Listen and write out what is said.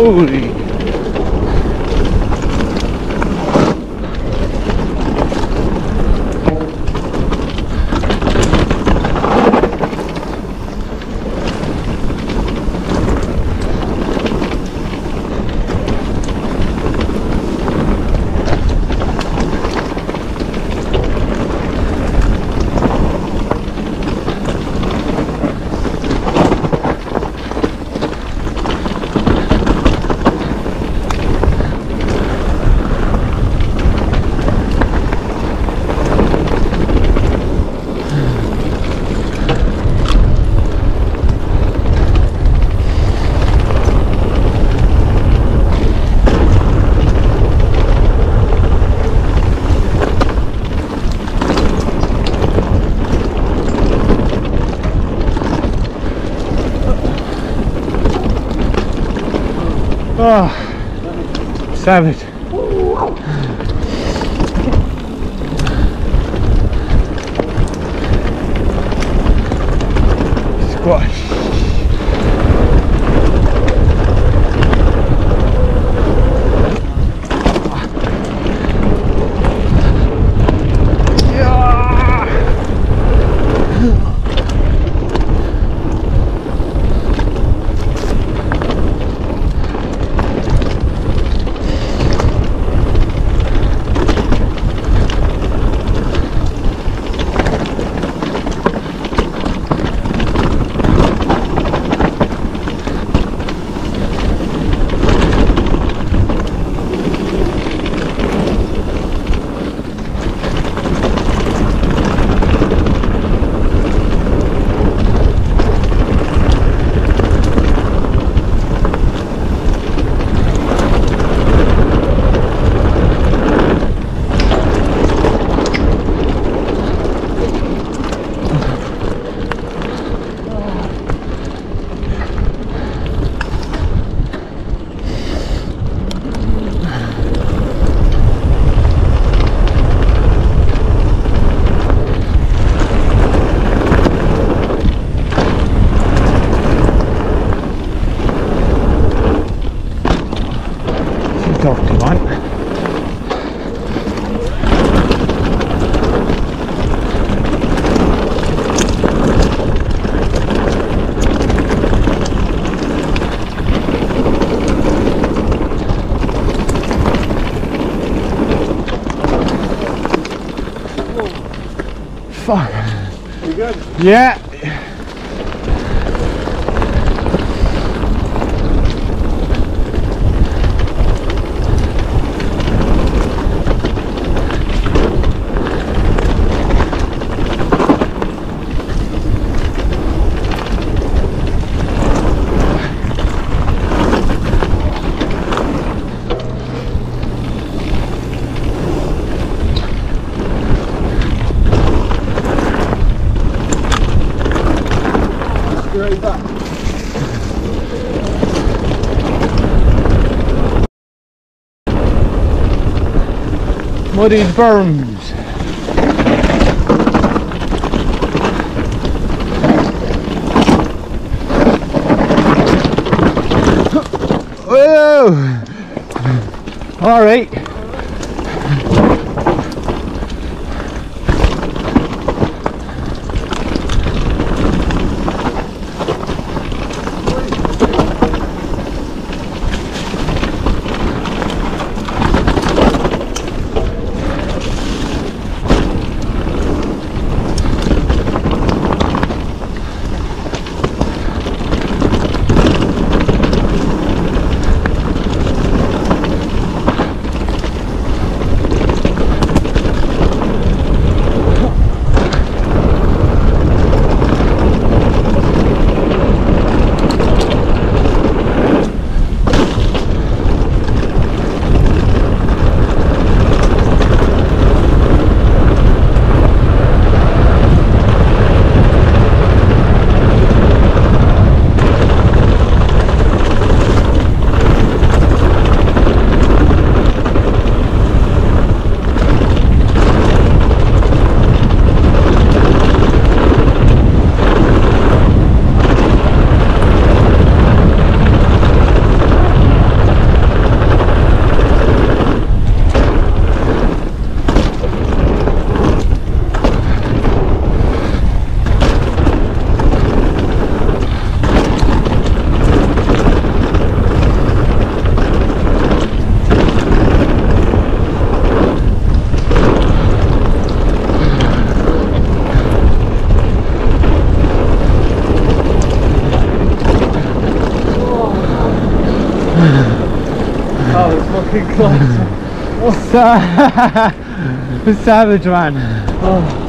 Holy. Oh, savage. Squash. Fuck. You good? Yeah. Straight back. Muddy berms. Whoa! All right. Sa- Savage man. Oh,